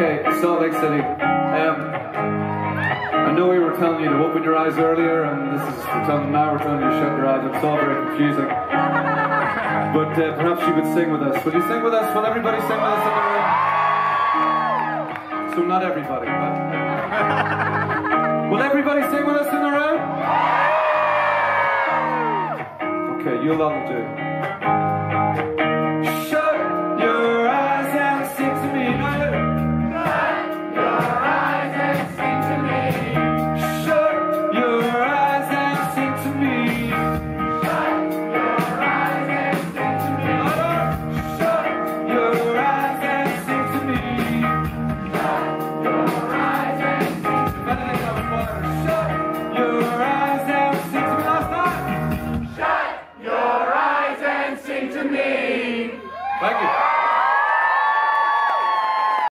Okay, Salt Lake City. Um, I know we were telling you to open your eyes earlier, and this is we're telling, now we're telling you to shut your eyes. It's all very confusing. But uh, perhaps you could sing with us. Will you sing with us? Will everybody sing with us in the room? So not everybody, but... Uh, will everybody sing with us in the room? Okay, you'll all do. Danke.